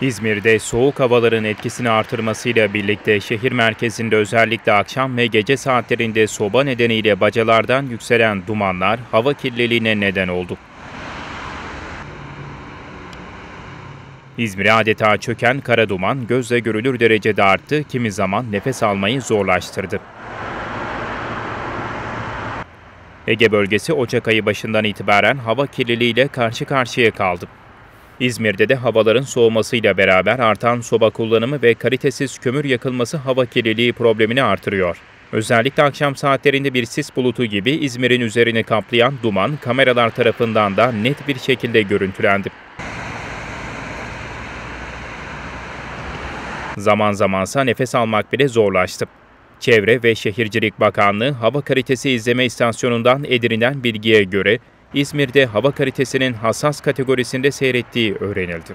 İzmir'de soğuk havaların etkisini artırmasıyla birlikte şehir merkezinde özellikle akşam ve gece saatlerinde soba nedeniyle bacalardan yükselen dumanlar hava kirliliğine neden oldu. İzmir'e adeta çöken kara duman gözle görülür derecede arttı, kimi zaman nefes almayı zorlaştırdı. Ege bölgesi Ocak ayı başından itibaren hava kirliliğiyle karşı karşıya kaldı. İzmir'de de havaların soğumasıyla beraber artan soba kullanımı ve kalitesiz kömür yakılması hava kirliliği problemini artırıyor. Özellikle akşam saatlerinde bir sis bulutu gibi İzmir'in üzerini kaplayan duman kameralar tarafından da net bir şekilde görüntülendi. Zaman zamansa nefes almak bile zorlaştı. Çevre ve Şehircilik Bakanlığı Hava Kalitesi İzleme İstasyonu'ndan edinilen bilgiye göre İzmir'de hava kalitesinin hassas kategorisinde seyrettiği öğrenildi.